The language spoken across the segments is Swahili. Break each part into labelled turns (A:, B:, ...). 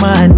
A: mana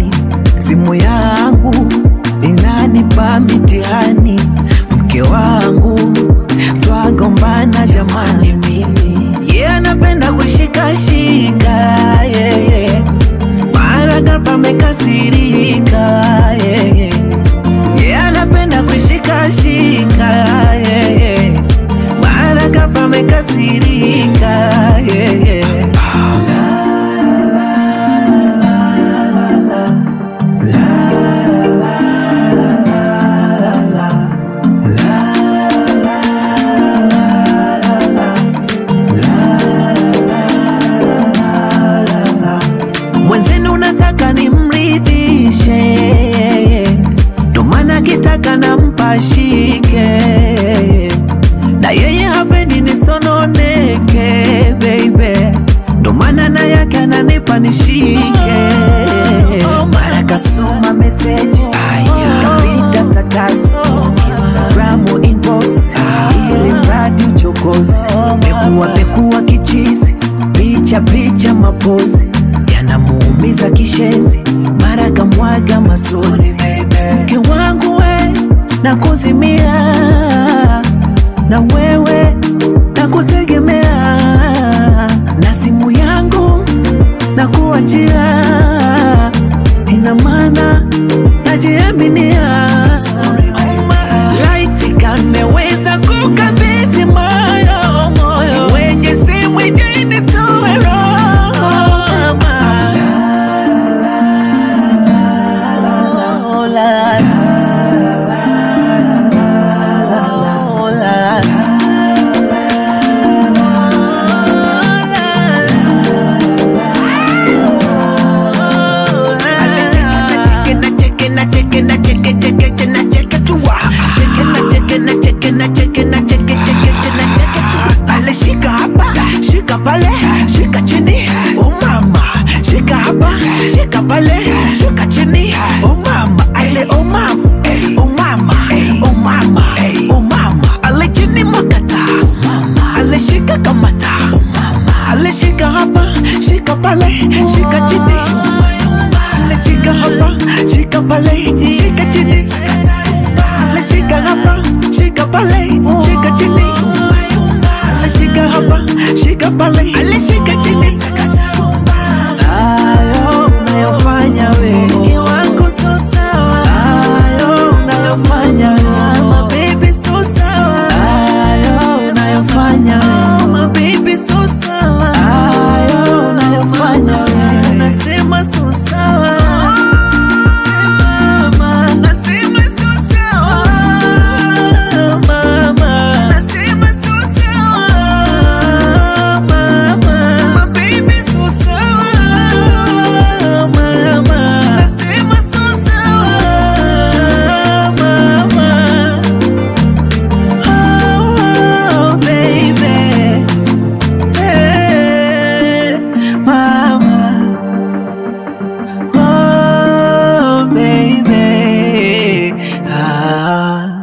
A: nishike. Mara kasoma message. Kapita status Instagram inbox, ili mradi uchokozi, mekuwa mekuwa kichizi, picha picha mapozi. Yanamuumiza kishenzi, mara kamwaga masozi. Mke wangu we, nakuzimia. Na wewe na nakuachia, ina maana najiaminia. kamata. Ale
B: shika hapa shika pale shika chini. Ale shika hapa shika pale shika chini. Ale shika hapa shika pale shika chini. Ale shika hapa shika pale ale shika chini. 答